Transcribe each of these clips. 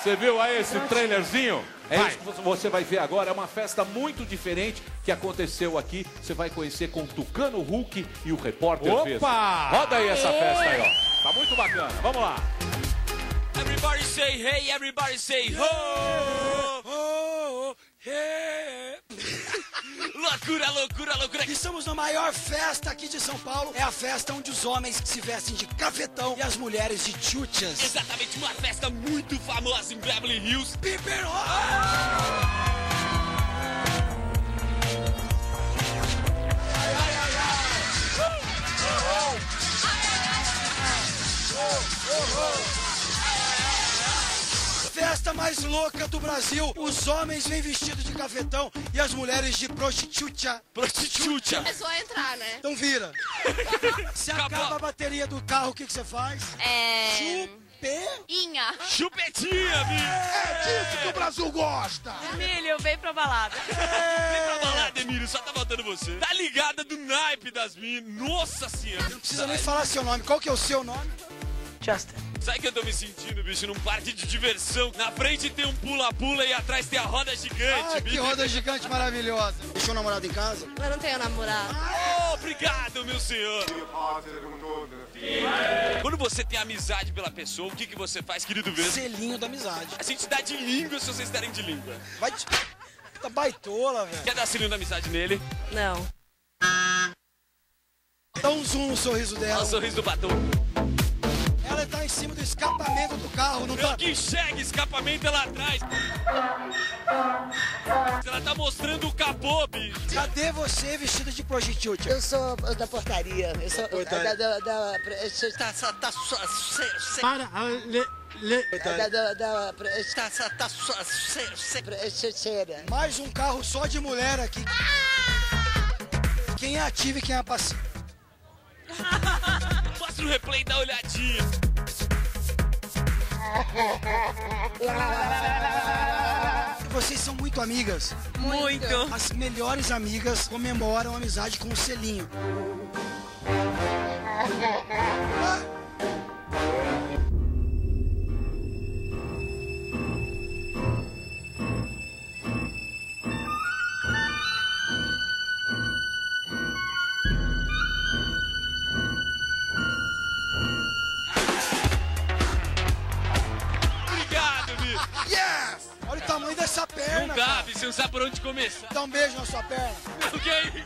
Você viu aí esse trailerzinho? É isso que você vai ver agora. É uma festa muito diferente que aconteceu aqui. Você vai conhecer com o Tucano Hulk e o repórter Opa! Vesgo. Roda aí essa festa aí, ó. Tá muito bacana. Vamos lá. Everybody say hey, everybody say ho! Oh, hey. Loucura, loucura, loucura. Estamos na maior festa aqui de São Paulo. É a festa onde os homens se vestem de cafetão e as mulheres de chuchas. Exatamente, uma festa muito famosa em Beverly Hills. Piper Festa mais louca do Brasil. Os homens vêm vestidos de cafetão e as mulheres de prostituta. Prostituta. É só entrar, né? Então vira. Se acaba a bateria do carro, o que, que você faz? É. Chupe. Inha. Chupetinha, bicho. É disso que o Brasil gosta! Emílio, vem pra balada. Vem pra balada, Emílio, só tá faltando você. Tá ligada do naipe das minas. Nossa senhora. Não precisa nem falar seu nome. Qual que é o seu nome? Justin. Sabe que eu tô me sentindo, bicho, num parque de diversão? Na frente tem um pula-pula e atrás tem a roda gigante, Ah, que bicho. roda gigante maravilhosa. Deixou o namorado em casa? Eu não tenho namorado. Oh, obrigado, meu senhor. Quando você tem amizade pela pessoa, o que, que você faz, querido Vesgo? Selinho da amizade. A gente dá de língua se vocês derem de língua. Vai te... Tá baitola, velho. Quer dar selinho da amizade nele? Não. Dá um zoom no sorriso Olha dela. o sorriso do batom. Tá em cima do escapamento do carro, não tá... que enxerga escapamento é lá atrás. Ela tá mostrando o capô, bicho. Cadê você vestida de prostituta? Eu sou da portaria. Eu sou Portaria. da. da, da, tá, tá, tá, Para, le, le... da, da, da, tá, tá, tá. Mais um carro só de mulher aqui. Quem é ativo e quem é passivo? Mostra o replay e dá uma olhadinha. Vocês são muito amigas. Muito. As melhores amigas comemoram a amizade com o selinho. Perna, Não dá, cara. você não sabe por onde começar. Dá um beijo na sua perna. Meu gay.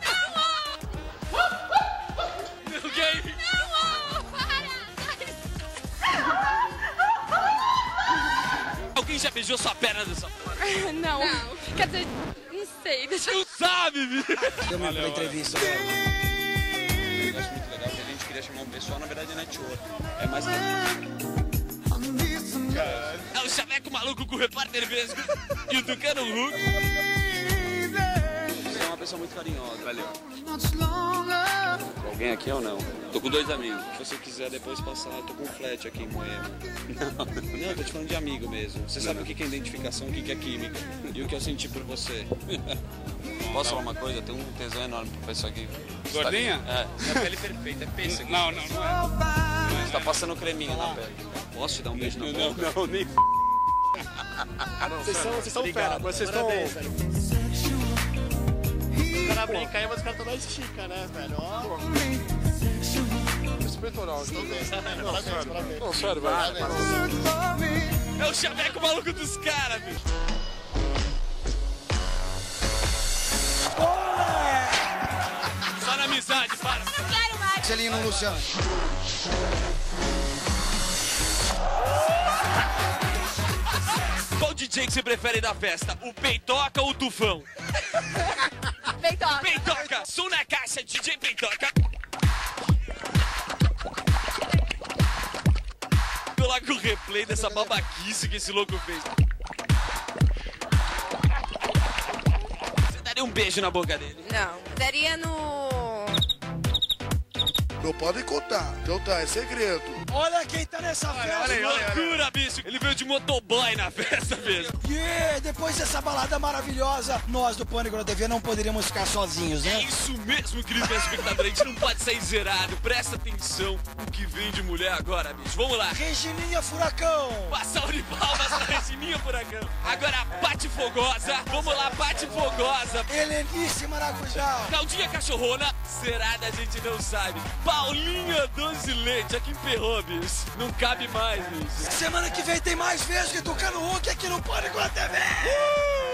Meu gay. Alguém já beijou sua perna dessa forma? Não. Quer dizer, não sei. Deixa eu... Não sabe, bicho. Deu uma boa entrevista. um negócio muito legal que a gente queria chamar um pessoal, na verdade é network. É mais É o chaveco maluco com o repórter Vesgo e o Tucano Hulk. Você é uma pessoa muito carinhosa. Valeu. Alguém aqui ou não? Tô com dois amigos. Se você quiser depois passar, eu tô com um flat aqui em Moema. Não, não, eu tô te falando de amigo mesmo. Você sabe o que que é identificação, o que que é química e o que eu senti por você. Posso falar uma coisa? Tem um tesão enorme pro pessoal aqui. Gordinha? É. Minha pele perfeita, é pêssego. Não, não, não é. Você tá passando creminho na pele. Posso te dar um beijo na Não, boca? não, nem. Vocês são, vocês são fera, vocês estão. O cara brinca aí, mas o cara tá na estica, né, velho? Ó. Esse peitoral, então bem. Não, sério, parabéns. Não, sério, velho. É o chaveco maluco dos caras, bicho. Só na amizade, para. Quero mais. Selinho no Luciano. DJ que você prefere da festa? O Peitoca ou o Tufão? Vem, toca. Peitoca! Som na caixa, DJ Peitoca! Coloca o replay dessa babaquice que esse louco fez. Você daria um beijo na boca dele? Não. Daria no... Não podem contar. Então tá, é segredo. Olha quem tá nessa festa. Loucura, bicho. Ele veio de motoboy na festa mesmo. Yeah, depois dessa balada maravilhosa, nós do Pânico na TV não poderíamos ficar sozinhos, É né? isso mesmo, querido telespectador. A gente não pode sair zerado. Presta atenção o que vem de mulher agora, bicho. Vamos lá. Regininha Furacão. Passar de palmas pra Regininha Furacão. Agora, Pati Fogosa. Vamos lá, Pati Fogosa. Helenice Maracujá. Claudinha Cachorrona. Será a gente não sabe. Paulinha Doce Leite. Aqui emperrou, Não cabe mais, bicho. Semana que vem tem mais vezes que Tucano Hulk aqui no Pânico na TV. Uh!